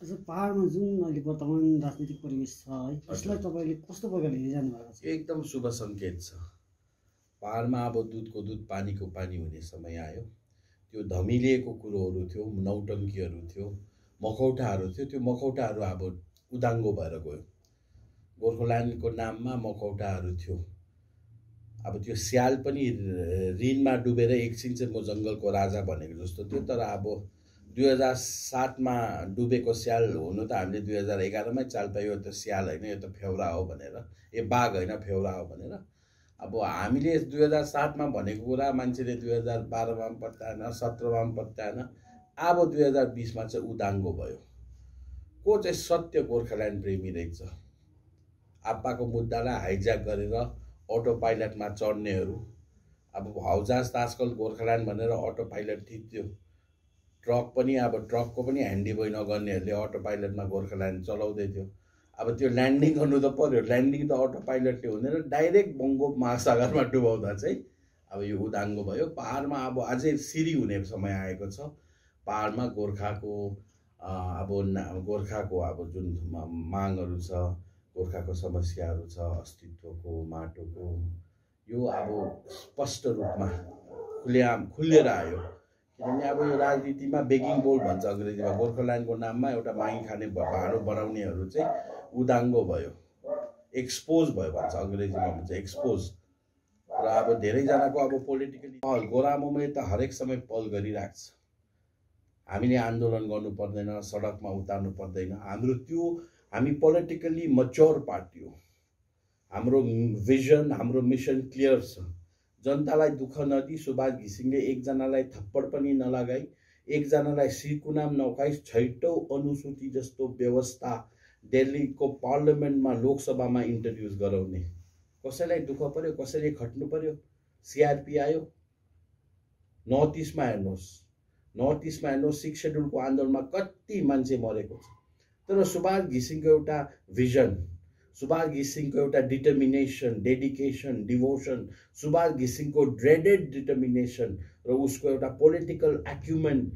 पाहाडमा जुन अहिले वर्तमान राजनीतिक परिवेश छ है यसलाई तपाईँले कस्तो प्रकारले हेरिरहनु भएको छ? एकदम शुभ सङ्केत छ। पाहाडमा अब दुधको दुध पानीको पानी हुने समय आयो। त्यो धमिलिएको कुरोहरू थियो नौटङ्कीहरू थियो मखौटाहरू थियो। त्यो मखौटाहरू अब उदाङ्गो भएर गयो। गोर्खाल्यान्डको नाममा मखौटाहरू थियो। अब त्यो स्याल पनि ऋणमा डुबेर एकछिन चाहिँ म जङ्गलको राजा भनेको जस्तो थियो तर अब दुई हजार सातमा डुबेको स्याल हुनु त हामीले दुई हजार एघारमै चाल पायो त स्याल होइन यो त फेउरा हो भनेर। ए बाघ होइन फेउरा हो भनेर। अब हामीले दुई हजार सातमा भनेको कुरा मान्छेले दुई हजार बाह्रमा पनि पत्याएन सत्रमा पनि पत्याएन। अब दुई हजार बिसमा चाहिँ उदाङ्गो भयो। को चाहिँ सत्य गोर्खाल्यान्ड प्रेमी रहेछ? आप्पाको मुद्दालाई हाइज्याक गरेर अटो पाइलटमा चढ्नेहरू। अब हौजाज ताजकल गोर्खाल्यान्ड भनेर अटो पाइलट थिच्यो ट्रक पनि अब ट्रकको पनि ह्यान्डी बोय नगर्नेहरूले अटो पाइलटमा गोर्खाल्यान्ड चलाउँदै थियो। अब त्यो ल्यान्डिङ गर्नु त पऱ्यो ल्यान्डिङ त अटो पाइलटले हुँदैन। डाइरेक्ट बङ्गोप महासागरमा डुबाउँदा चाहिँ अब यो उदाङ्गो भयो। पाहाडमा अब अझै सिरी हुने समय आएको छ। पाहाडमा गोर्खाको अब गोर्खाको अब जुन मागहरू छ गोर्खाको समस्याहरू छ अस्तित्वको माटोको यो अब स्पष्ट रूपमा खुलेआम खुलेर आयो। किनभने अब यो राजनीतिमा बेगिङ बोल भन्छ अङ्ग्रेजीमा गोर्खाल्यान्डको नाममा एउटा मागी खाने भाँडो बनाउनेहरू चाहिँ उदाङ्गो भयो। एक्सपोज भयो भन्छ अङ्ग्रेजीमा भन्छ एक्सपोज र अब धेरैजनाको अब पोलिटिकली पहल। गोरामोले त हरेक समय पहल गरिरहेको छ हामीले आन्दोलन गर्नु पर्दैन सडकमा उतार्नु पर्दैन। हाम्रो त्यो हामी पोलिटिकल्ली मच्योर पार्टी हो। हाम्रो भिजन हाम्रो मिसन क्लियर छ। जनतालाई दुःख नदी सुभाष घिसिङले एकजनालाई थप्पड पनि नलगाई एकजनालाई सिकुनाम नखाई छैटौँ अनुसूची जस्तो व्यवस्था दिल्लीको पार्लियामेन्टमा लोकसभामा इन्ट्रोड्युस गराउने। कसैलाई दुःख पऱ्यो कसैले खट्नु पऱ्यो सिआरपी आयो। नर्थ इस्टमा हेर्नुहोस्। नर्थ इस्टमा हेर्नुहोस् सिक्स सेड्युलको आन्दोलनमा कति मान्छे मरेको छ। तर सुभाष घिसिङको एउटा भिजन सुभाष घिसिङको एउटा डिटर्मिनेसन डेडिकेसन डिभोसन सुभाष घिसिङको ड्रेडेड डिटर्मिनेसन र उसको एउटा पोलिटिकल एक्युमेन्ट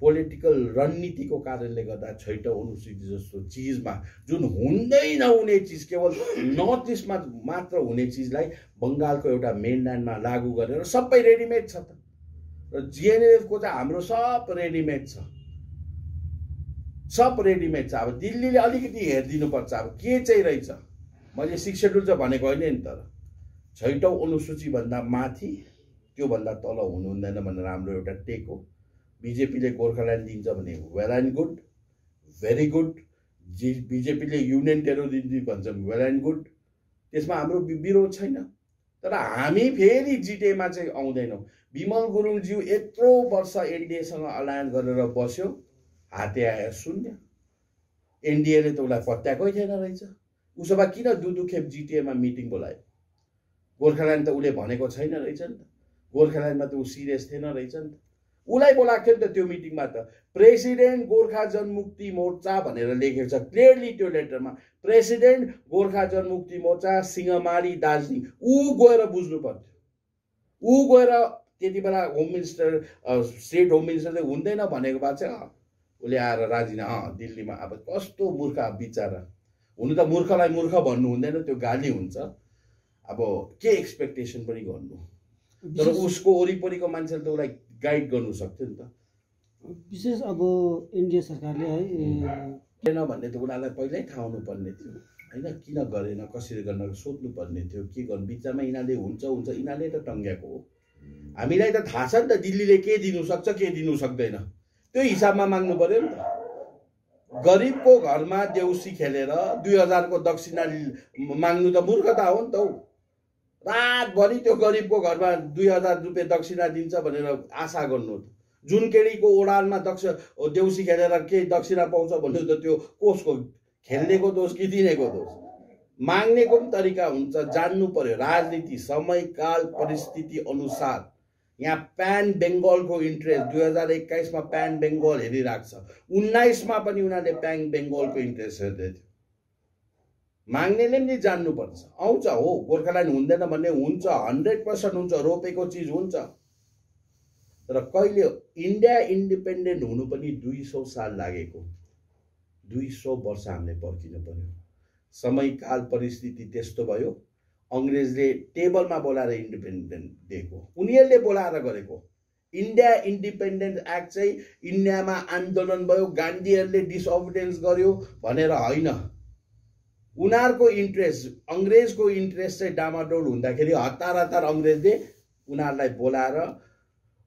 पोलिटिकल रणनीतिको कारणले गर्दा छैटौँ अनुसूची जस्तो चिजमा जुन हुँदै नहुने चिज केवल नर्थ इस्टमा मात्र हुने चिजलाई बङ्गालको एउटा मेनल्यान्डमा लागू गरेर सबै रेडिमेड छ त। र जिएनएफको चाहिँ हाम्रो सब रेडिमेड छ। सब रेडिमेड छ। अब दिल्लीले अलिकति हेरिदिनुपर्छ। अब के चाहिँ रहेछ? मैले सिक्स सेड्युल चाहिँ भनेको होइन नि तर। छैटौँ अनुसूचीभन्दा माथि त्योभन्दा तल हुनु हुँदैन भनेर हाम्रो एउटा टेक हो। बिजेपीले गोर्खाल्यान्ड दिन्छ भने well and good very good ji बिजेपीले union terrorism भन्छ वेल एन्ड गुड त्यसमा हाम्रो विरोध छैन। तर हामी फेरि जिटिएमा चाहिँ आउँदैनौँ। विमल गुरुङज्यू यत्रो वर्ष एनडिएसँग अलायन्स गरेर बस्यो। हाते आयो शून्य। एनडिएले त उसलाई पत्याएकै थिएन रहेछ। उसो भए किन दुधु खेप जिटिएमा मिटिङ बोलायो? गोर्खाल्यान्ड त उसले भनेको छैन रहेछ नि त। गोर्खाल्यान्डमा त ऊ सिरियस थिएन रहेछ नि त। उसलाई बोलाएको थियो नि त त्यो मिटिङमा त। प्रेसिडेन्ट गोर्खा जनमुक्ति मोर्चा भनेर लेखेको छ। क्लियरली त्यो लेटरमा प्रेसिडेन्ट गोर्खा जनमुक्ति मोर्चा सिंहमारी दार्जिलिङ ऊ गएर बुझ्नु पर्थ्यो। ऊ गएर त्यति बेला home minister state home minister चाहिँ हुँदैन भनेको भए चाहिँ उसले आएर राजिना अँ दिल्लीमा अब कस्तो मूर्ख बिचरा। हुनु त मूर्खलाई मूर्ख भन्नु हुँदैन त्यो गाली हुन्छ। अब के एक्सपेक्टेसन पनि गर्नु? तर उसको वरिपरिको मान्छेले त उसलाई गाइड गर्नु सक्थ्यो नि त। विशेष अब एनडिए सरकारले है किन भन्ने त उनीहरूलाई पहिल्यै थाहा हुनुपर्ने थियो। होइन किन गरेन कसरी गर्न सोध्नु पर्ने थियो के गर्नु? बिचमा यिनीहरूले हुन्छ हुन्छ यिनीहरूले त टङ्ग्याएको हो। हामीलाई त थाहा छ नि त दिल्लीले के दिनु सक्छ के दिनु सक्दैन। त्यो हिसाबमा माग्नु पऱ्यो नि त। गरिबको घरमा देउसी खेलेर दुई हजारको दक्षिणा माग्नु त मूर्खता हो नि त हौ। रातभरि त्यो गरिबको घरमा दुई हजार रुपियाँ दक्षिणा दिन्छ भनेर आशा गर्नु जुन केडीको ओडालमा दक्ष देउसी खेलेर के दक्षिणा पाउँछ भन्नु त त्यो कसको? खेल्नेको दोष कि दिनेको दोष? माग्नेको पनि तरिका हुन्छ जान्नु पर्यो। राजनीति समय काल परिस्थिति अनुसार। यहाँ प्यान बेङ्गलको इन्ट्रेस्ट दुई हजार एक्काइसमा प्यान बेङ्गल हेरिरहेको छ। उन्नाइसमा पनि उनीहरूले प्यान बेङ्गलको इन्ट्रेस्ट हेर्दै थियो। माग्नेले पनि जान्नुपर्छ। आउँछ हो गोर्खाल्यान्ड हुँदैन भन्ने हुन्छ हन्ड्रेड पर्सेन्ट हुन्छ रोपेको चिज हुन्छ। तर कहिले इन्डिया इन्डिपेन्डेन्ट हुनु पनि दुई सौ साल लागेको। दुई सौ वर्ष हामीले पर्खिनु पर्यो। समयकाल परिस्थिति त्यस्तो भयो। अङ्ग्रेजले टेबलमा बोलाएर इन्डिपेन्डेन्ट दिएको। उनीहरूले बोलाएर गरेको। इन्डिया इन्डिपेन्डेन्स एक्ट चाहिँ इन्डियामा आन्दोलन भयो गान्धीहरूले डिसअबिडेन्स गर्यो भनेर होइन। उनीहरूको इन्ट्रेस्ट अङ्ग्रेजको इन्ट्रेस्ट चाहिँ डामाडोल हुँदाखेरि हतार हतार अङ्ग्रेजले उनीहरूलाई बोलाएर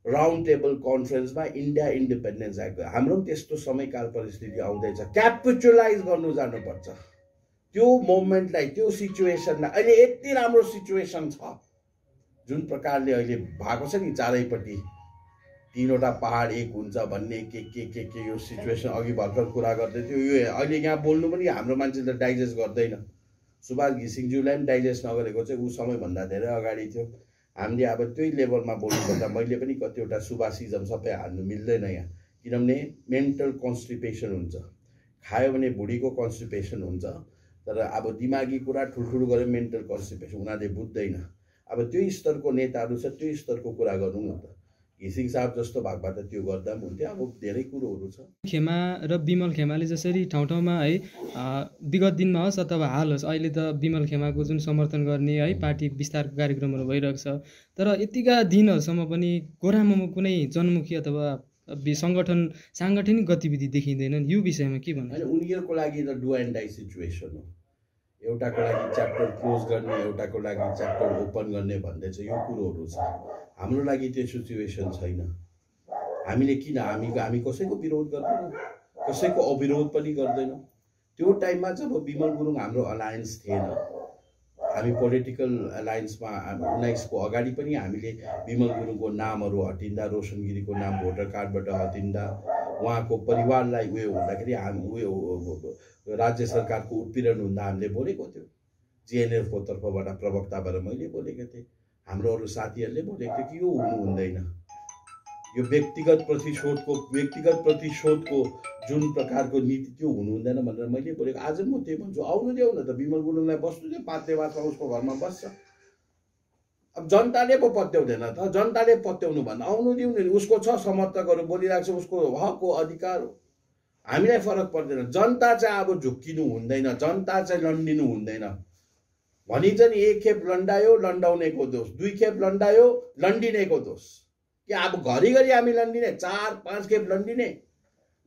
राउन्ड टेबल कन्फरेन्समा इन्डिया इन्डिपेन्डेन्स एक्ट हाम्रो पनि त्यस्तो समयकाल परिस्थिति आउँदैछ। क्यापिचुलाइज गर्नु जानुपर्छ। त्यो मोमेन्टलाई त्यो सिचुएसनलाई अहिले यति राम्रो सिचुएसन छ। जुन प्रकारले अहिले भएको छ नि चारैपट्टि तिनवटा पहाड एक हुन्छ भन्ने के के के के यो सिचुएसन अघि भर्खर कुरा गर्दै थियो। यो अहिले यहाँ बोल्नु पनि हाम्रो मान्छे त डाइजेस्ट गर्दैन। सुभाष घिसिङज्यूलाई पनि डाइजेस्ट नगरेको चाहिँ ऊ समयभन्दा धेरै अगाडि थियो। हामीले अब त्यही लेभलमा बोल्नुपर्दा मैले पनि कतिवटा सुभाषिजम सबै हाल्नु मिल्दैन यहाँ। किनभने मेन्टल कन्स्टिपेसन हुन्छ। खायो भने भुँडीको कन्स्टिपेसन हुन्छ। तर अब दिमागी कुरा ठुल्ठुलो गऱ्यो मेन्टल कन्स्टिपेसन उनीहरूले बुझ्दैन। अब त्यो स्तरको नेताहरू छ त्यो स्तरको कुरा गरौँ न त। घिसिङ साहब जस्तो त त्यो गर्दा पनि हुन्थ्यो। अब धेरै कुरोहरू छ। खेमा र विमल खेमाले जसरी ठाउँ ठाउँमा है विगत दिनमा होस् अथवा हाल होस् अहिले त विमल खेमाको जुन समर्थन गर्ने है पार्टी विस्तारको कार्यक्रमहरू भइरहेको छ। तर यतिका दिनहरूसम्म पनि गोरामोमा कुनै जनमुखी अथवा सङ्गठन साङ्गठनिक गतिविधि देखिँदैनन्। यो विषयमा के भन्नु? उनीहरूको लागि त डु एन्ड डाई सिचुएसन हो। एउटाको लागि च्याप्टर क्लोज गर्ने एउटाको लागि च्याप्टर ओपन गर्ने चाहिँ यो कुरोहरू छ। हाम्रो लागि त्यो सिचुएसन छैन। हामीले किन हामी हामी कसैको विरोध गर्दैनौँ? कसैको अविरोध पनि गर्दैनौँ? त्यो टाइममा जब विमल गुरुङ हाम्रो अलायन्स थिएन हामी पोलिटिकल एलायन्समा उन्नाइसको अगाडि पनि हामीले विमल गुरुङको नामहरू हटिँदा रोशन गिरीको नाम भोटर कार्डबाट हटिँदा उहाँको परिवारलाई उयो हुँदाखेरि हामी उयो राज्य सरकारको उत्पीडन हुँदा हामीले बोलेको थियो। जिएनएफको तर्फबाट प्रवक्ताबाट मैले बोलेको थिएँ। हाम्रो अरू साथीहरूले बोलेको थियो कि यो हुनु हुँदैन। यो व्यक्तिगत प्रतिशोधको व्यक्तिगत प्रतिशोधको जुन प्रकारको नीति त्यो हुनु हुँदैन भनेर मैले बोलेको। आज म त्यही भन्छु आउनु देऊ न त विमल गुरुङलाई बस्नु दियो पात्रे उसको घरमा बस्छ। अब जनताले पो पत्याउँदैन त जनताले पत्याउनु भन्दा आउनु दिउँ नि उसको छ समर्थकहरू बोलिरहेको छ उसको हक हो अधिकार हो। हामीलाई फरक पर्दैन। जनता चाहिँ अब झुक्किनु हुँदैन जनता चाहिँ लन्डिनु हुँदैन। भनिन्छ नि एक खेप लन्डायो लन्डाउनेको दोष। दुई खेप लन्डायो लन्डिनेको दोष। कि अब घरिघरि हामी लन्डिने चार पाँच खेप लन्डिने?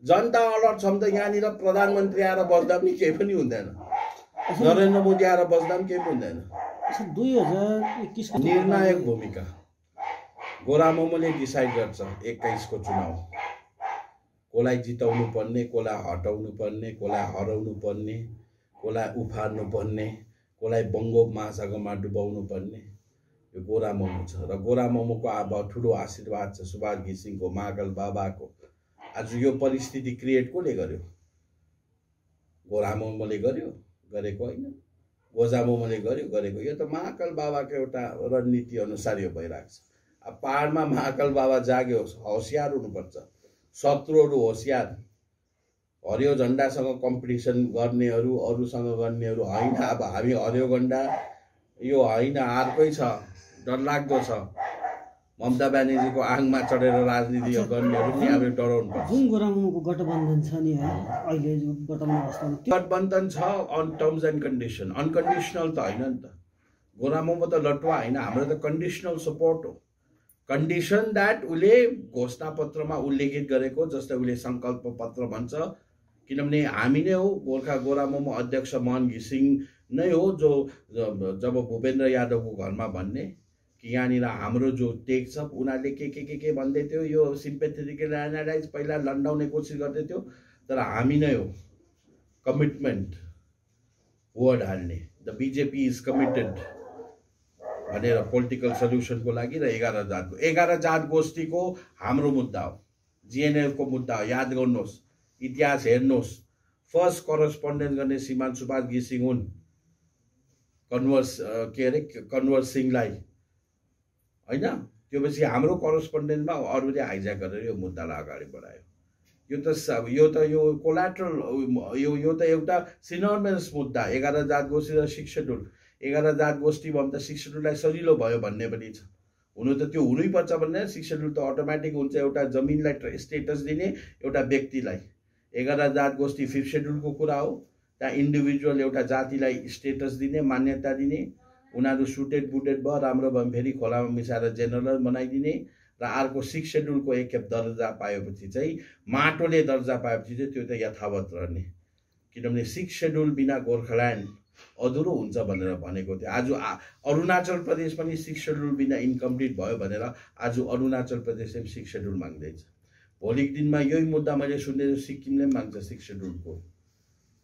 जनता अलर्ट छ त यहाँनिर प्रधानमन्त्री आएर बस्दा पनि केही पनि हुँदैन। नरेन्द्र मोदी आएर बस्दा पनि केही पनि हुँदैन। दुई हजार निर्णायक भूमिका। गोरामोमोले डिसाइड गर्छ एक्काइसको चुनाव। कसलाई जिताउनु पर्ने कसलाई हटाउनु पर्ने कसलाई हराउनु पर्ने कसलाई उफार्नु पर्ने कसलाई बङ्गोप महासागरमा डुबाउनु पर्ने। यो गोरा मोमो छ र गोरा मोमोको अब ठुलो आशीर्वाद छ। सुभाष घिसिङको महाकाल बाबाको। आज यो परिस्थिति क्रिएट कसले गर्यो? गोरा मोमोले गर्यो? गरेको होइन। गोजामोमले गर्यो? गरेको। यो त महाकाल बाबाको एउटा रणनीति अनुसार यो भइरहेको छ। अब पाहाडमा महाकाल बाबा जाग्यो होसियार हुनुपर्छ। शत्रुहरू होसियार। हरियो झन्डासँग कम्पिटिसन गर्नेहरू अरूसँग गर्नेहरू होइन। अब हामी हरियो झन्डा यो होइन अर्कै छ। डरलाग्दो छ। ममता ब्यानर्जीको आङमा चढेर राजनीति गर्नेहरू पनि अब डराउनु पर्छ। जुन गोरामुको गठबन्धन छ नि है? अहिले वर्तमान अवस्थामा गठबन्धन छ on terms and condition unconditional त होइन नि त। गोरामुमा त लटुवा होइन। हाम्रो त कन्डिसनल सपोर्ट हो। कन्डिसन द्याट उसले घोषणा पत्रमा उल्लेखित गरेको जस्तै उसले सङ्कल्प पत्र भन्छ। किनभने हामी नै हो गोर्खा गोरामोमा अध्यक्ष मोहन घिसिङ नै हो जो जब भूपेन्द्र यादवको घरमा भन्ने। कि यहाँनिर हाम्रो जो टेक छ उनीहरूले के के के के भन्दै थियो यो सिम्पेथेटिकल एनालाइज पहिला लन्डाउने कोसिस गर्दै थियो तर हामी नै हो। कमिटमेन्ट वर्ड हाल्ने। द बिजेपी इज कमिटेड भनेर पोलिटिकल सल्युसनको लागि र एघार जातको। एघार जात गोष्ठीको हाम्रो मुद्दा हो। जिएनएलको मुद्दा हो। याद गर्नुहोस् इतिहास हेर्नुहोस्। फर्स्ट करस्पोन्डेन्स गर्ने श्रीमान सुभाष घिसिङ हुन्। कन्भर्स के अरे? कन्भर्स सिंहलाई। होइन? त्यो पछि हाम्रो करस्पोन्डेन्टमा अरूले हाइज्याक गरेर यो मुद्दालाई अगाडि बढायो। यो त यो त यो कोलाट्रल यो यो त एउटा सिनर्मेन्स मुद्दा एघार जात गोष्ठी र सिक्स सेड्युल एघार जात गोष्ठी भयो भने त सिक्स सेड्युललाई सजिलो भयो भन्ने पनि छ। हुनु त त्यो हुनैपर्छ भन्ने सिक्स सेड्युल त अटोमेटिक हुन्छ एउटा जमिनलाई स्टेटस दिने एउटा व्यक्तिलाई। एघार जात गोष्ठी फिफ्थ सेड्युलको कुरा हो। त्यहाँ इन्डिभिजुअल एउटा जातिलाई स्टेटस दिने मान्यता दिने। उनीहरू सुटेड बुटेड भयो राम्रो भयो फेरि खोलामा मिसाएर जेनरल बनाइदिने र अर्को सिक्स सेड्युलको एकखेप दर्जा पाएपछि चाहिँ माटोले दर्जा पाएपछि चाहिँ त्यो त यथावत रहने। किनभने सिक्स सेड्युल बिना गोर्खाल्यान्ड अधुरो हुन्छ भनेर भनेको थियो। आज अरुणाचल प्रदेश पनि सिक्स सेड्युल बिना इन्कम्प्लिट भयो भनेर आज अरुणाचल प्रदेशले पनि सिक्स सेड्युल माग्दैछ। भोलिको दिनमा यही मुद्दा मैले सुन्दैछु सिक्किमले पनि माग्छ सिक्स सेड्युलको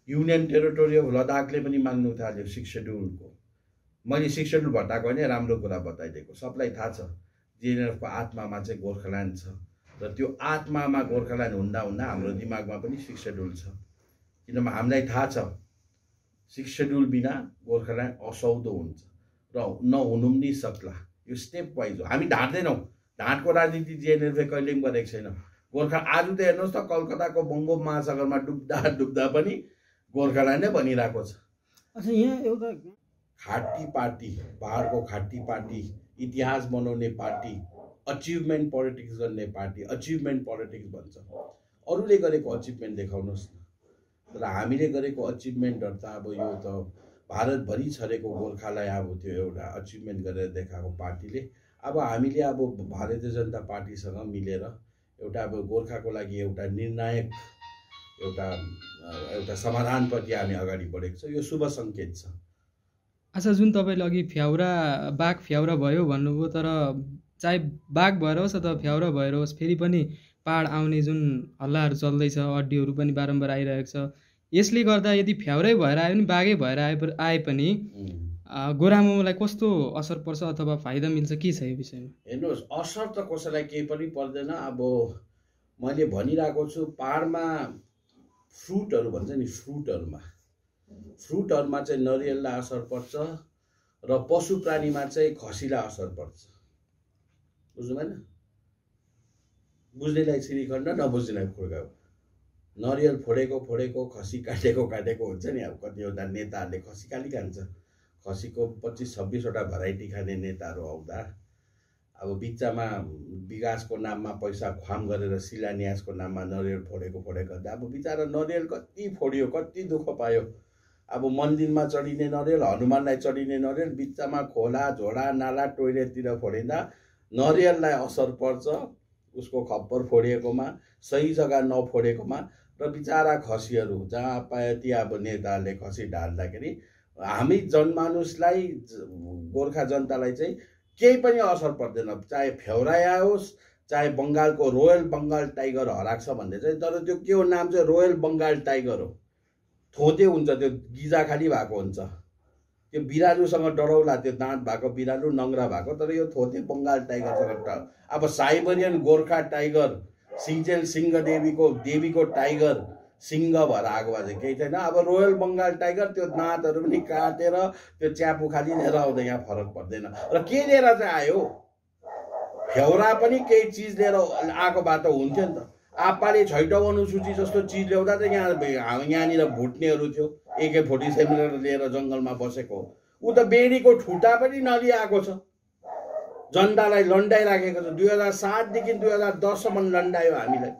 युनियन टेरिटोरी अफ लद्दाखले पनि माग्नु थाल्यो सिक्स सेड्युलको मैले सिक्स सेड्युल भट्टाएको भने राम्रो कुरा बताइदिएको। सबलाई थाहा छ जिएनएफको आत्मामा चाहिँ गोर्खाल्यान्ड छ र त्यो आत्मामा गोर्खाल्यान्ड हुँदा हुँदा हाम्रो दिमागमा पनि सिक्स सेड्युल छ। किनभने हामीलाई थाहा छ सिक्स सेड्युल बिना गोर्खाल्यान्ड असौदो हुन्छ र नहुनु पनि नि सक्ला। यो स्टेप वाइज हो। हामी ढाँट्दैनौँ। ढाँटको राजनीति जिएनएफले कहिले पनि गरेको छैन। गोर्खा आज त हेर्नुहोस् त कलकत्ताको बङ्गोप महासागरमा डुब्दा डुब्दा पनि गोर्खाल्यान्ड नै भनिरहेको छ। अच्छा यहाँ एउटा खाटी पार्टी पाहाडको खाटी पार्टी इतिहास बनाउने पार्टी अचिभमेन्ट पोलिटिक्स गर्ने पार्टी अचिभमेन्ट पोलिटिक्स भन्छ। अरूले गरेको अचिभमेन्ट देखाउनुहोस् न। तर हामीले गरेको अचिभमेन्टहरू त अब यो त भारतभरि छरेको गोर्खालाई अब त्यो एउटा अचिभमेन्ट गरेर देखाएको पार्टीले। अब हामीले अब भारतीय जनता पार्टीसँग मिलेर एउटा अब गोर्खाको लागि एउटा निर्णायक एउटा एउटा समाधानप्रति हामी अगाडि बढेको छ। यो शुभ सङ्केत छ। अच्छा जुन तपाईँले अघि फ्याउरा बाघ फ्याउरा भयो भन्नुभयो तर चाहे बाघ भएर होस् अथवा फ्याउरा भएर होस् फेरि पनि पाहाड आउने जुन हल्लाहरू चल्दैछ अड्डीहरू पनि बारम्बार आइरहेको छ यसले गर्दा यदि फ्याउरै भएर आयो भने बाघै भएर आए आए पनि गोरामुलाई कस्तो असर पर्छ अथवा फाइदा मिल्छ के छ यो विषयमा? हेर्नुहोस् असर त कसैलाई केही पनि पर्दैन। अब मैले भनिरहेको छु पाहाडमा फ्रुटहरू भन्छ नि फ्रुटहरूमा। फ्रुटहरूमा चाहिँ नरियललाई असर पर्छ र पशु प्राणीमा चाहिँ खसीलाई असर पर्छ। बुझ्नु भएन बुझ्नेलाई श्रीखण्ड नबुझ्नेलाई फुर्काउ नरियल फोडेको फोडेको खसी काटेको काटेको हुन्छ नि अब कतिवटा नेताहरूले खसी खालि खान्छ खसीको पच्चिस छब्बिसवटा भेराइटी खाने नेताहरू आउँदा अब बिचमा विकासको नाममा पैसा ख्वाम गरेर शिलान्यासको नाममा नरियल फोडेको फोडेको अब बिचरा नरियल कति फोडियो कति दुःख पायो अब मन्दिरमा चढिने नरियल हनुमानलाई चढिने नरियल बिचमा खोला झोडा नाला टोइलेटतिर फोडिँदा नरियललाई असर पर्छ उसको खप्पर फोडिएकोमा सही जग्गा नफोडेकोमा र बिचरा खसीहरू जहाँ पायो त्यहाँ अब नेताहरूले खसी ढाल्दाखेरि हामी जनमानुसलाई गोर्खा जनतालाई चाहिँ केही पनि असर पर्दैन। चाहे फ्याउराया होस् चाहे बङ्गालको रोयल बङ्गाल टाइगर हराएको छ भन्ने चाहिँ तर त्यो के हो? नाम चाहिँ रोयल बङ्गाल टाइगर हो। थोते हुन्छ त्यो गिजा खाली भएको हुन्छ। त्यो बिरालुसँग डराउला त्यो दाँत भएको बिरालु नङ्ग्रा भएको तर यो थोते बङ्गाल टाइगरसँग अब साइबेरियन गोर्खा टाइगर सिङ्चेल सिंहदेवीको देवीको टाइगर सिंह भएर आएको भए चाहिँ केही छैन। अब रोयल बङ्गाल टाइगर त्यो दाँतहरू पनि काटेर त्यो च्यापु खालि लिएर आउँदा यहाँ फरक पर्दैन। र के लिएर चाहिँ आयो? फ्याउरा पनि केही चिज लिएर आएको त हुन्थ्यो नि त। आप्पाले छैटौँ अनुसूची जस्तो चिज ल्याउँदा त यहाँ यहाँनिर भुट्नेहरू थियो। एके फोर्टी सेभेन लिएर जङ्गलमा बसेको ऊ त बेडीको ठुटा पनि नलिआएको छ। जनतालाई लन्डाइराखेको छ। दुई हजार सातदेखि दुई हजार दससम्म लन्डायो हामीलाई।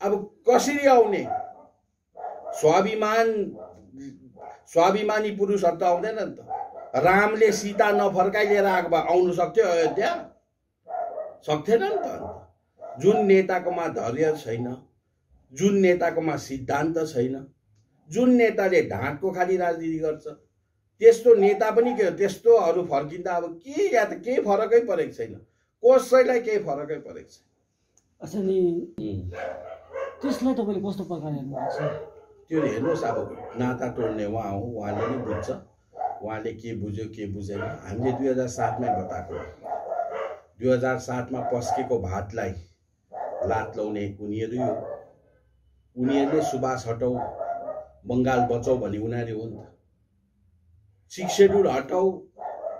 अब कसरी आउने? स्वाभिमान स्वाभिमानी पुरुषहरू त आउँदैन नि त। रामले सीता नफर्काइ लिएर आएको भए आउनु सक्थ्यो अयोध्या? सक्थेन नि त जुन नेताकोमा धैर्य छैन जुन नेताकोमा सिद्धान्त छैन जुन नेताले ढाँटको खाली राजनीति गर्छ त्यस्तो नेता पनि के हो त्यस्तोहरू फर्किँदा अब के या त केही फरकै परेको छैन। कसैलाई केही फरकै परेको छैन। अच्छा नि त्यसलाई तपाईँले कस्तो प्रकारले हेर्नुहुन्छ त्यो हेर्नुहोस् अब नाता टोड्ने उहाँ हो उहाँले नै बुझ्छ। उहाँले के बुझ्यो के बुझेन। हामीले दुई हजार सातमै बताएको दुई हजार सातमा पस्केको भातलाई लात लाउने उनीहरू हो। उनीहरूले सुभाष हटाउ बङ्गाल बचाउ भन्ने उनीहरू हो नि त। सिक्स सेड्युल हटाउ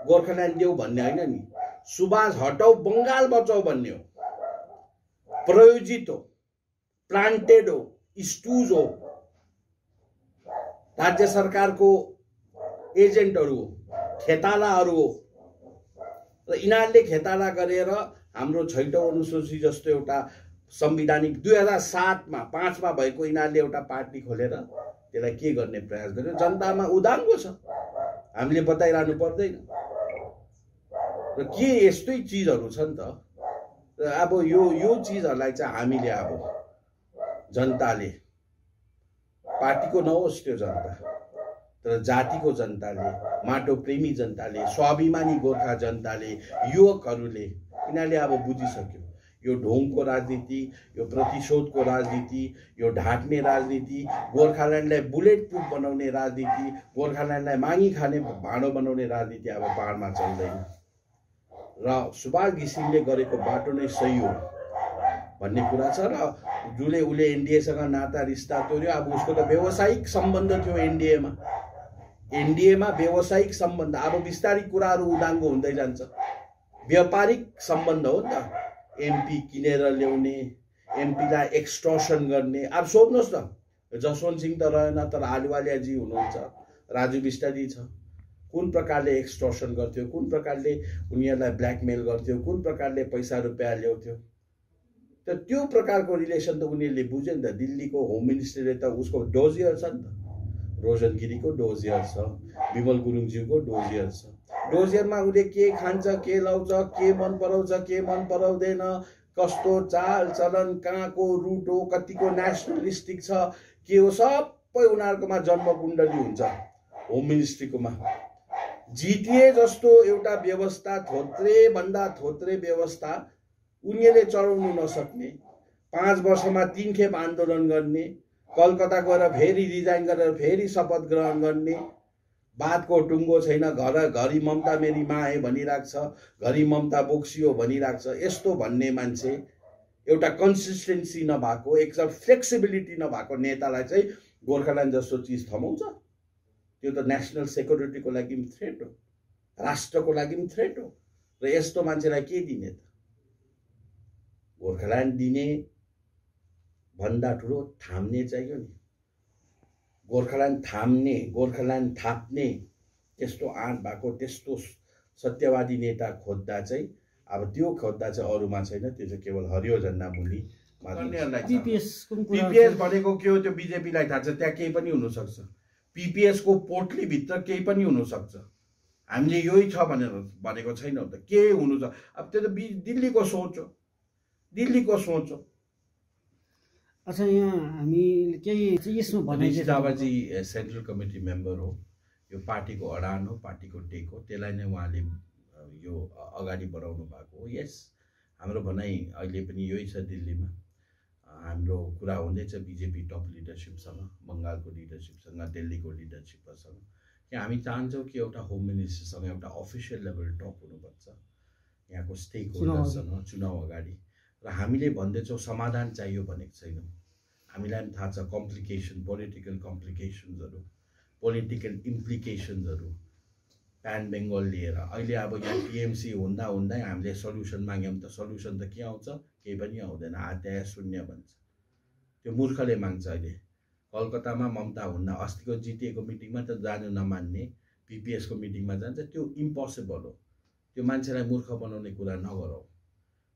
गोर्खाल्यान्ड देऊ भन्ने होइन नि। सुभाष हटाउ बङ्गाल बचाउ भन्ने हो। प्रयोजित हो प्लान्टेड हो स्टुज हो। राज्य सरकारको एजेन्टहरू हो खेतालाहरू हो। र यिनीहरूले खेताला गरेर हाम्रो छैटौँ अनुसूची जस्तो एउटा संविधानिक दुई हजार सातमा पाँचमा भएको यिनीहरूले एउटा पार्टी खोलेर त्यसलाई के गर्ने प्रयास गर्यो? जनतामा उदाङ्गो छ। हामीले बताइरहनु पर्दैन। र के यस्तै चिजहरू छ नि त? र अब यो यो चिजहरूलाई चाहिँ हामीले अब जनताले पार्टीको नहोस् त्यो जनता तर जातिको जनताले माटो प्रेमी जनताले स्वाभिमानी गोर्खा जनताले युवकहरूले यिनीहरूले अब बुझिसक्यो। यो ढोङको राजनीति यो प्रतिशोधको राजनीति यो ढाट्ने राजनीति गोर्खाल्यान्डलाई बुलेट प्रुफ बनाउने राजनीति गोर्खाल्यान्डलाई मागी खाने भाँडो बनाउने राजनीति अब पाहाडमा चल्दैन। र सुभाष घिसिङले गरेको बाटो नै सही हो भन्ने कुरा छ र जसले उसले एनडिएसँग नाता रिस्ता तोड्यो अब उसको त व्यावसायिक सम्बन्ध थियो एनडिएमा। एनडिएमा व्यावसायिक सम्बन्ध अब बिस्तारै कुराहरू उदाङ्गो हुँदै जान्छ। व्यापारिक सम्बन्ध हो नि त। एमपी किनेर ल्याउने एमपीलाई एक्सट्रसन गर्ने। अब सोध्नुहोस् न जसवन्त सिंह त रहेन तर आलुवालियाजी हुनुहुन्छ राजु बिस्तारी छ। कुन प्रकारले एक्सटर्सन गर्थ्यो कुन प्रकारले उनीहरूलाई ब्ल्याकमेल गर्थ्यो कुन प्रकारले पैसा रुपियाँ ल्याउँथ्यो? त त्यो प्रकारको रिलेसन त उनीहरूले बुझ्यो नि त। दिल्लीको होम मिनिस्टरले त उसको डोजियर छ नि त। रोजन गिरीको डोजियर छ विमल गुरुङज्यूको डोजियर छ। डोजियरमा उसले के खान्छ के लाउँछ के मन पराउँछ के मन पराउँदैन कस्तो चाल चलन कहाँको रुट हो कतिको नेसनलिस्टिक छ के हो सबै उनीहरूकोमा जन्मकुण्डली हुन्छ होम मिनिस्ट्रीकोमा जिटिए जस्तो एउटा व्यवस्था थोत्रे भन्दा थोत्रे व्यवस्था उनीहरूले चलाउनु नसक्ने पाँच वर्षमा तिन खेप आन्दोलन गर्ने कलकत्ता गएर फेरि रिजाइन गरेर फेरि शपथ ग्रहण गर्ने बातको टुङ्गो छैन घर घरि ममता मेरी माए भनिरहेको छ घरि ममता बोक्सियो भनिरहेको छ यस्तो भन्ने मान्छे एउटा कन्सिस्टेन्सी नभएको एकदम फ्लेक्सिबिलिटी नभएको नेतालाई चाहिँ गोर्खाल्यान्ड जस्तो चिज थमाउँछ। त्यो त नेसनल सेक्युरिटीको लागि पनि थ्रेट हो राष्ट्रको लागि पनि थ्रेट हो र यस्तो मान्छेलाई के दिने त? गोर्खाल्यान्ड दिने भन्दा ठुलो थाम्ने चाहियो नि। गोर्खाल्यान्ड थाम्ने गोर्खाल्यान्ड थाप्ने त्यस्तो आँट भएको त्यस्तो सत्यवादी नेता खोज्दा चाहिँ अब त्यो खोज्दा चाहिँ अरूमा छैन त्यो चाहिँ केवल हरियो झन्डा मुनि पिपिएस भनेको के हो त्यो बिजेपीलाई थाहा छ त्यहाँ केही पनि हुनसक्छ। पिपिएसको पोटली भित्र केही पनि हुनसक्छ। हामीले यही छ भनेर भनेको छैनौँ त के हुनु छ अब त्यो त दिल्लीको सोच हो। दिल्लीको सोच हो। अच्छा यहाँ हामी केही यसमा भनेपछि बाबाजी सेन्ट्रल कमिटी मेम्बर हो। यो पार्टीको अडान हो पार्टीको टेक हो। त्यसलाई नै उहाँले यो अगाडि बढाउनु भएको हो। यस हाम्रो भनाइ अहिले पनि यही छ दिल्लीमा। हाम्रो कुरा हुँदैछ बिजेपी टप लिडरसिपसँग बङ्गालको लिडरसिपसँग दिल्लीको लिडरसिपसँग। कि हामी चाहन्छौँ कि एउटा होम मिनिस्टरसँग एउटा अफिसियल लेभल टप हुनुपर्छ। यहाँको स्टेक होल्डरसँग चुनाव अगाडि। र हामीले भन्दैछौँ समाधान चाहियो भनेको छैनौँ। हामीलाई पनि थाहा छ कम्प्लिकेसन पोलिटिकल कम्प्लिकेसन्सहरू पोलिटिकल इम्प्लिकेसन्सहरू प्यान बेङ्गल लिएर। अहिले अब यहाँ टिएमसी हुँदा हुँदै हामीले सल्युसन माग्यौँ त सल्युसन त के आउँछ? केही पनि आउँदैन। आध्याय शून्य भन्छ। त्यो मूर्खले माग्छ अहिले। कलकत्तामा ममता हुन्न अस्तिको जिटिएको मिटिङमा त जानु नमान्ने पिपिएसको मिटिङमा जान्छ त्यो इम्पोसिबल हो। त्यो मान्छेलाई मूर्ख बनाउने कुरा नगरौँ।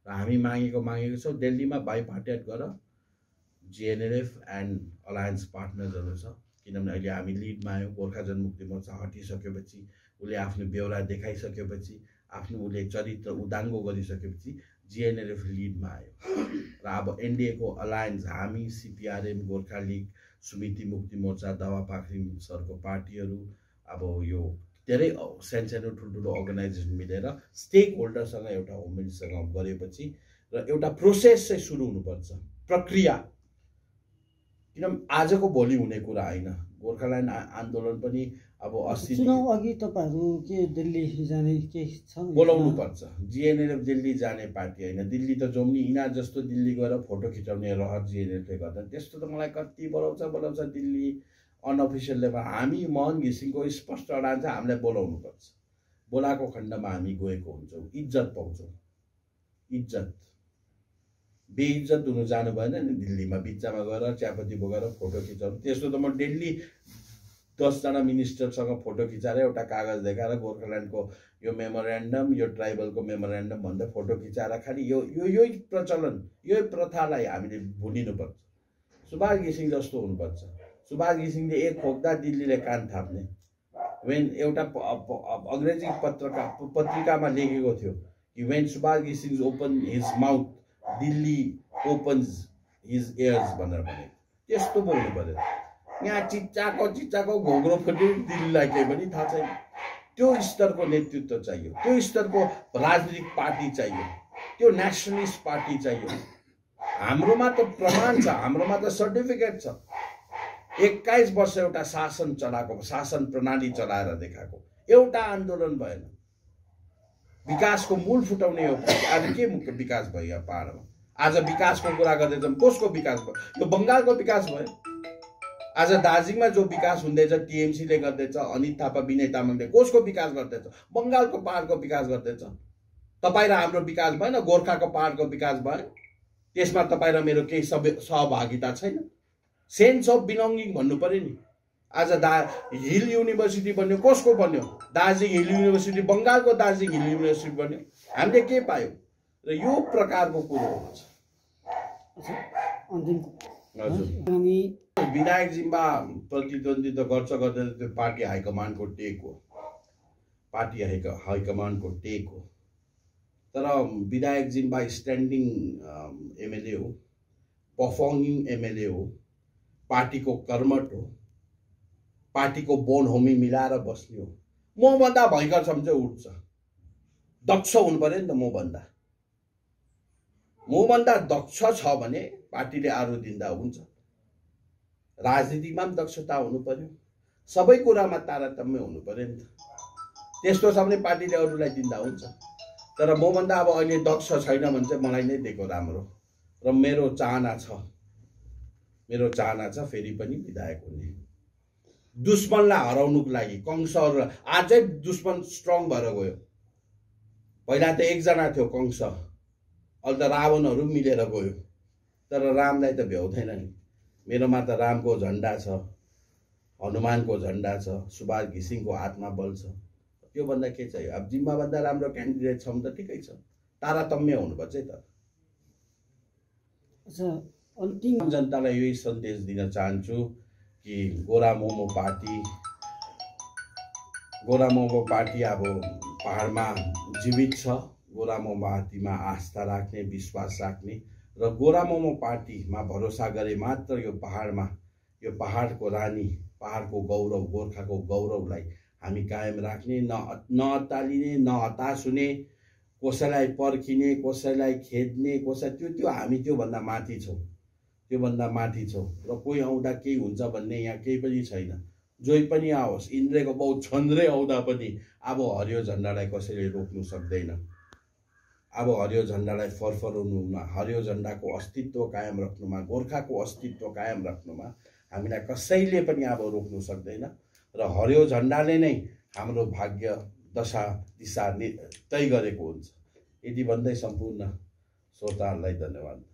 र हामी मागेको मागेको छौँ दिल्लीमा बाइपार्टेड गर। जिएनएलएफ एन्ड अलायन्स पार्टनर्सहरू छ। किनभने अहिले हामी लिडमा आयौँ गोर्खा जनमुक्ति मोर्चा हटिसकेपछि उसले आफ्नो बेहोरा देखाइसकेपछि आफ्नो उसले चरित्र उदाङ्गो गरिसकेपछि जिएनएलएफ लिडमा आयो। र अब एनडिएको अलायन्स हामी सिपिआरएम गोर्खा लिग सुमिति मुक्ति मोर्चा दावा पाखरिङ सरको पार्टीहरू अब यो धेरै सानसानो ठुल्ठुलो अर्गनाइजेसन मिलेर स्टेक होल्डरसँग एउटा होम गरेपछि र एउटा प्रोसेस चाहिँ सुरु हुनुपर्छ। प्रक्रिया किनभने आजको भोलि हुने कुरा होइन। गोर्खाल्यान्ड आन्दोलन पनि अब अस्ति चुनाउ अघि तपाईँहरू के दिल्ली जाने के छ? बोलाउनु पर्छ। जिएनएलएफ दिल्ली जाने पार्टी होइन। दिल्ली त जम्नी यिनीहरू जस्तो दिल्ली गएर फोटो खिचाउने रहर जिएनएलएफले गर्दा त्यस्तो त मलाई कति बोलाउँछ बोलाउँछ दिल्ली अनअफिसियल लेभल हामी मोहन घिसिङको स्पष्ट अडान चाहिँ हामीलाई बोलाउनु पर्छ। बोलाएको खण्डमा हामी गएको हुन्छौँ। इज्जत पाउँछौँ। इज्जत। बेइज्जत हुनु जानु भएन नि दिल्लीमा बिचमा गएर चियापत्ती बोकेर फोटो खिचाउनु त्यस्तो त म डेली दसजना मिनिस्टरसँग फोटो खिचाएर एउटा कागज देखाएर गोर्खाल्यान्डको यो मेमोरेन्डम यो ट्राइबलको मेमोरेन्डम भन्दा फोटो खिचाएर खालि यो यो यही प्रचलन यही प्रथालाई हामीले भुलिनुपर्छ। सुभाष घिसिङ जस्तो हुनुपर्छ। सुभाष घिसिङले एक खोक्दा दिल्लीले कान थाप्ने। वेन एउटा अङ्ग्रेजी पत्रका पत्रिकामा लेखेको थियो कि वेन सुभाष घिसिङ open his mouth Delhi opens his ears भनेर भने त्यस्तो बोल्नु पर्यो यहाँ चिच्चाको चिच्चाको घोग्रो फुट्यो दिल्लीलाई केही पनि थाहा छैन। त्यो स्तरको नेतृत्व चाहियो। त्यो स्तरको राजनीतिक पार्टी चाहियो। त्यो नेसनलिस्ट पार्टी चाहियो। हाम्रोमा त प्रमाण छ हाम्रोमा त सर्टिफिकेट छ। एक्काइस वर्ष एउटा शासन चलाएको शासन प्रणाली चलाएर देखाएको। एउटा आन्दोलन भएन। विकासको मूल फुटाउने हो आज के मुख्य विकास भयो यहाँ पाहाडमा? आज विकासको कुरा गर्दैछौँ कसको विकास भयो? यो बङ्गालको विकास भयो। आज दार्जिलिङमा जो विकास हुँदैछ टिएमसीले गर्दैछ अनित थापा विनय तामाङले कसको विकास गर्दैछ? बङ्गालको पाहाडको विकास गर्दैछ। तपाईँ र हाम्रो विकास भएन गोर्खाको पाहाडको विकास भयो। त्यसमा तपाईँ र मेरो केही सहभागिता छैन। सेन्स अफ बिलोङ्गिङ भन्नु पऱ्यो नि। आज दा हिल युनिभर्सिटी बन्यो कसको बन्यो? दार्जिलिङ हिल युनिभर्सिटी बङ्गालको दार्जिलिङ हिल युनिभर्सिटी बन्यो। हामीले के पायौँ? र यो प्रकारको कुरो हुन्छ विनायक जिम्बा प्रतिद्वन्दिता गर्छ गर्दैन त्यो पार्टी हाइकमान्डको टेक हो। पार्टी हाइक हाइकमान्डको टेक हो। तर विधायक जिम्बा स्ट्यान्डिङ एमएलए हो। पर्फर्मिङ एमएलए हो। पार्टीको कर्मठ हो। पार्टीको बोन होमी मिलाएर बस्ने हो। मभन्दा भयङ्करसम्म चाहिँ उठ्छ। दक्ष हुनु पऱ्यो नि त मभन्दा। मभन्दा दक्ष छ भने पार्टीले आरो दिँदा हुन्छ। राजनीतिमा पनि दक्षता हुनु पर्यो। सबै कुरामा तारतम्य हुनु पर्यो नि त। त्यस्तो छ भने पार्टीले अरूलाई दिँदा हुन्छ। तर मभन्दा अब अहिले दक्ष छैन भने चाहिँ मलाई नै दिएको राम्रो। र मेरो चाहना छ। मेरो चाहना छ फेरि पनि विधायक हुने। दुश्मनलाई हराउनुको लागि कंसहरू अझै दुश्मन स्ट्रङ भएर गयो। पहिला त एकजना थियो कंस अहिले त रावणहरू मिलेर गयो। तर रामलाई त भ्याउँदैन नि। मेरोमा त रामको झन्डा छ हनुमानको झन्डा छ सुभाष घिसिङको हातमा बल छ। त्योभन्दा के चाहियो अब जिम्माभन्दा राम्रो क्यान्डिडेट छौँ त ठिकै छ। तारतम्य हुनुपर्छ है त। अन्तिम जनतालाई यही सन्देश दिन चाहन्छु। कि गोरा मोमो पार्टी गोरा मोमो पार्टी अब पाहाडमा जीवित छ। गोरा मोमो पार्टीमा आस्था राख्ने विश्वास राख्ने र गोरा मोमो पार्टीमा भरोसा गरे मात्र यो पाहाडमा यो पाहाडको रानी पाहाडको गौरव गोर्खाको गौरवलाई हामी कायम राख्ने न नअत्तालिने न हताश हुने कसैलाई पर्खिने कसैलाई खेद्ने कसै त्यो त्यो हामी त्योभन्दा माथि छौँ। त्योभन्दा माथि छौँ। र कोही आउँदा केही हुन्छ भन्ने यहाँ केही पनि छैन। जोही पनि आओस्। इन्द्रेको बहुत छन्द्रै आउँदा पनि अब हरियो झन्डालाई कसैले रोक्नु सक्दैन। अब हरियो झन्डालाई फरफराउनुमा हरियो झन्डाको अस्तित्व कायम राख्नुमा गोर्खाको अस्तित्व कायम राख्नुमा हामीलाई कसैले पनि अब रोक्नु सक्दैन। र हरियो झन्डाले नै हाम्रो भाग्य दशा दिशा नि तय गरेको हुन्छ। यति भन्दै सम्पूर्ण श्रोताहरूलाई धन्यवाद।